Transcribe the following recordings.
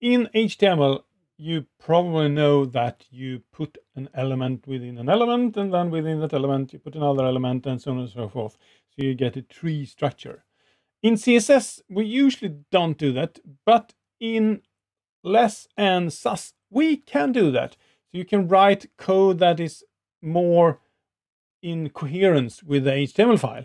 in HTML, you probably know that you put an element within an element, and then within that element, you put another element, and so on and so forth. So you get a tree structure. In CSS, we usually don't do that, but in less and Sass, we can do that. So you can write code that is more in coherence with the HTML file.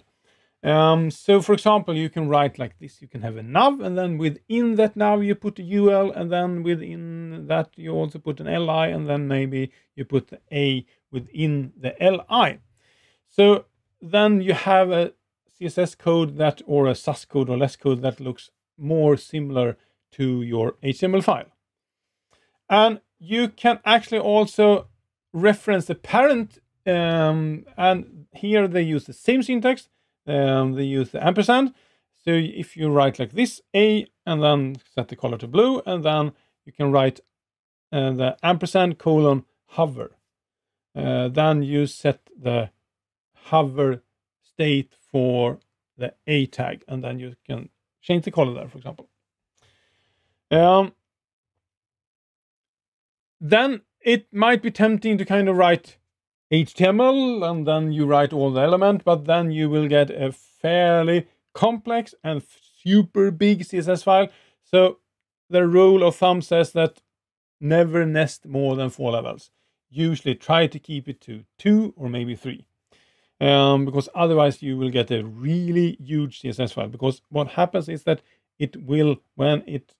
Um, so for example, you can write like this. You can have a nav, and then within that nav you put a UL, and then within that you also put an LI, and then maybe you put the A within the LI. So then you have a CSS code that, or a Sass code or less code that looks more similar to your HTML file. And you can actually also reference the parent, um, and here they use the same syntax. Um, they use the ampersand. So if you write like this, A, and then set the color to blue, and then you can write uh, the ampersand colon hover. Uh, then you set the hover state for the A tag, and then you can change the color there, for example. Um, then it might be tempting to kind of write HTML and then you write all the element, but then you will get a fairly complex and super big CSS file. So the rule of thumb says that never nest more than four levels. Usually try to keep it to two or maybe three. Um, because otherwise you will get a really huge CSS file. Because what happens is that it will, when it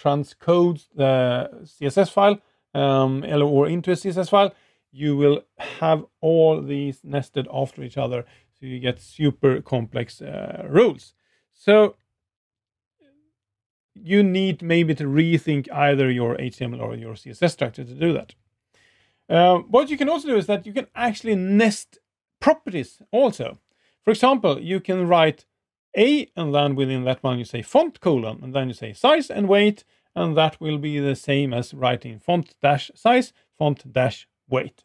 transcodes the CSS file um, or into a CSS file, you will have all these nested after each other. So you get super complex uh, rules. So you need maybe to rethink either your HTML or your CSS structure to do that. Uh, what you can also do is that you can actually nest properties also. For example, you can write a, and then within that one you say font colon, and then you say size and weight, and that will be the same as writing font dash size, font dash weight.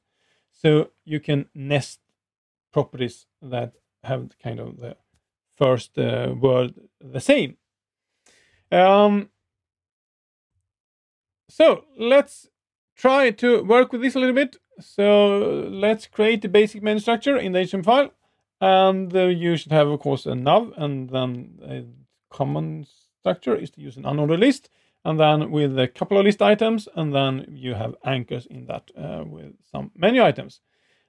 So you can nest properties that have kind of the first uh, word the same. Um, so let's try to work with this a little bit. So let's create the basic menu structure in the HTML file. And uh, you should have, of course, a nav, and then a common structure is to use an unordered list, and then with a couple of list items, and then you have anchors in that uh, with some menu items.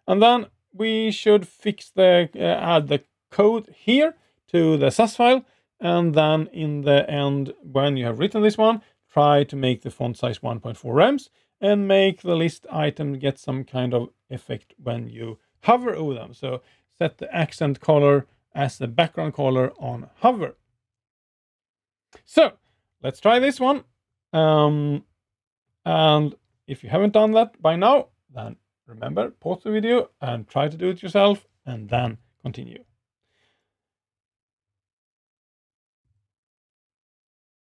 And then we should fix the, uh, add the code here to the Sass file, and then in the end, when you have written this one, try to make the font size 1.4 rems, and make the list item get some kind of effect when you hover over them. So set the accent color as the background color on hover. So let's try this one. Um, and if you haven't done that by now, then remember, pause the video and try to do it yourself and then continue.